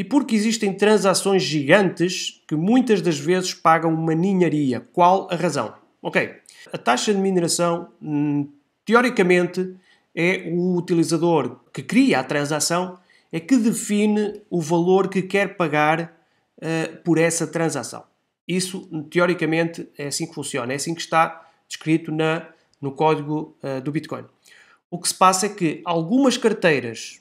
e porque existem transações gigantes que muitas das vezes pagam uma ninharia. Qual a razão? Ok, a taxa de mineração, hum, teoricamente, é o utilizador que cria a transação, é que define o valor que quer pagar uh, por essa transação. Isso, teoricamente, é assim que funciona, é assim que está descrito na, no código uh, do Bitcoin. O que se passa é que algumas carteiras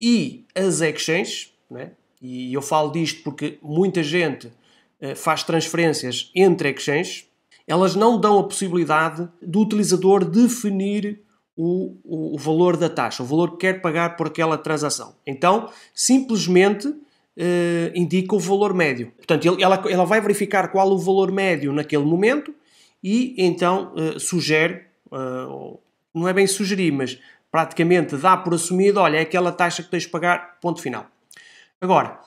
e as exchanges, né, e eu falo disto porque muita gente uh, faz transferências entre exchanges, elas não dão a possibilidade do utilizador definir o, o, o, valor da taxa, o valor que quer pagar por aquela transação. Então, simplesmente uh, indica o valor médio. Portanto, ele, ela, ela vai verificar qual o valor médio naquele momento e então uh, sugere, não é bem sugerir, mas praticamente dá por assumido, olha, é aquela taxa que tens de pagar, ponto final. Agora,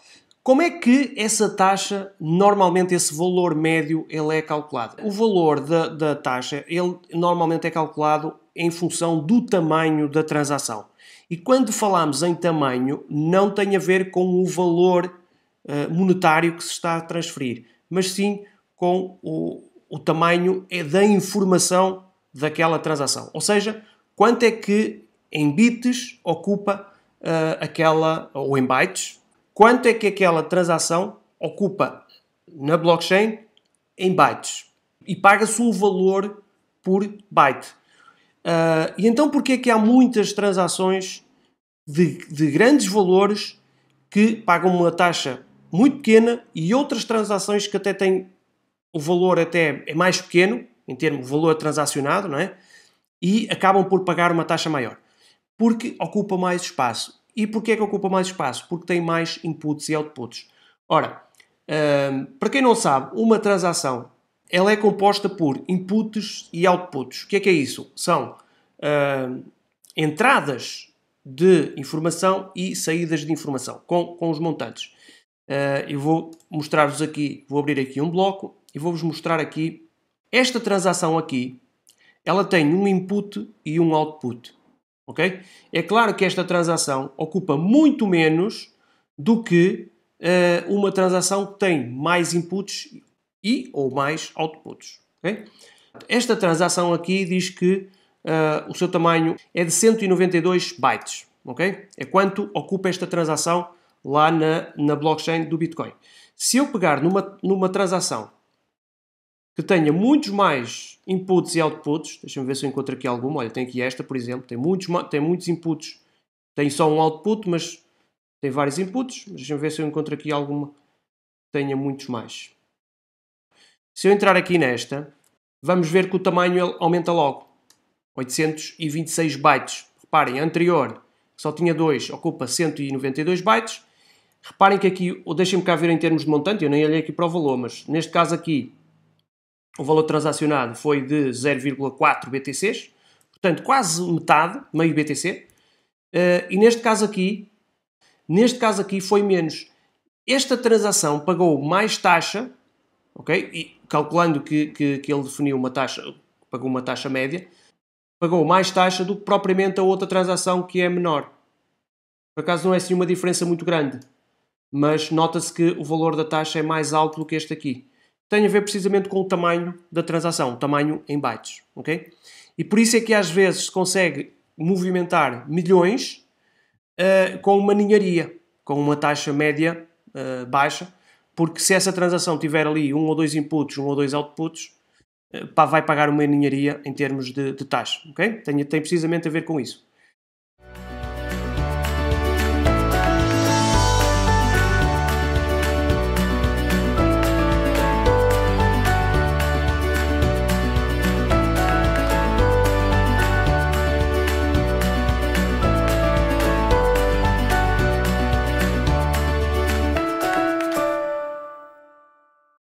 como é que essa taxa, normalmente esse valor médio, ele é calculado? O valor da, da taxa, ele normalmente é calculado em função do tamanho da transação. E quando falamos em tamanho, não tem a ver com o valor uh, monetário que se está a transferir, mas sim com o, o tamanho é da informação daquela transação. Ou seja, quanto é que em bits ocupa uh, aquela, ou em bytes, quanto é que aquela transação ocupa na blockchain em bytes. E paga-se um valor por byte. Uh, e então porquê é que há muitas transações de, de, grandes valores que pagam uma taxa muito pequena e outras transações que até têm o valor até é mais pequeno, em termos de valor transacionado, não é? E acabam por pagar uma taxa maior. Porque ocupa mais espaço. E porquê é que ocupa mais espaço? Porque tem mais inputs e outputs. Ora, um, para quem não sabe, uma transação ela é composta por inputs e outputs. O que é que é isso? São uh, entradas de informação e saídas de informação com, com os montantes. Uh, eu vou mostrar-vos aqui, vou abrir aqui um bloco e vou-vos mostrar aqui esta transação aqui. Ela tem um input e um output ok? É claro que esta transação ocupa muito menos do que uh, uma transação que tem mais inputs e ou mais outputs? Esta transação aqui diz que uh, o seu tamanho é de 192 bytes, ok? É quanto ocupa esta transação lá na, na blockchain do Bitcoin. Se eu pegar numa, numa transação que tenha muitos mais inputs e outputs. Deixa-me ver se eu encontro aqui alguma. Olha, tem aqui esta, por exemplo. Tem muitos, tem muitos inputs. Tem só um output, mas tem vários inputs. Deixa-me ver se eu encontro aqui alguma tenha muitos mais. Se eu entrar aqui nesta, vamos ver que o tamanho aumenta logo. 826 bytes. Reparem, anterior, só tinha 2, ocupa 192 bytes. Reparem que aqui, deixem-me cá ver em termos de montante, eu nem olhei aqui para o valor, mas neste caso aqui, o valor transacionado foi de 0,4 BTCs, portanto quase metade, meio BTC, uh, e neste caso aqui, neste caso aqui foi menos. Esta transação pagou mais taxa, ok? E calculando que, que, que ele definiu uma taxa, pagou uma taxa média, pagou mais taxa do que propriamente a outra transação que é menor. Por acaso não é assim uma diferença muito grande, mas nota-se que o valor da taxa é mais alto do que este aqui tem a ver precisamente com o tamanho da transação, o tamanho em bytes, ok? E por isso é que às vezes se consegue movimentar milhões uh, com uma ninharia, com uma taxa média uh, baixa, porque se essa transação tiver ali um ou dois inputs, um ou dois outputs, uh, vai pagar uma ninharia em termos de, de taxa, ok? Tem, tem precisamente a ver com isso.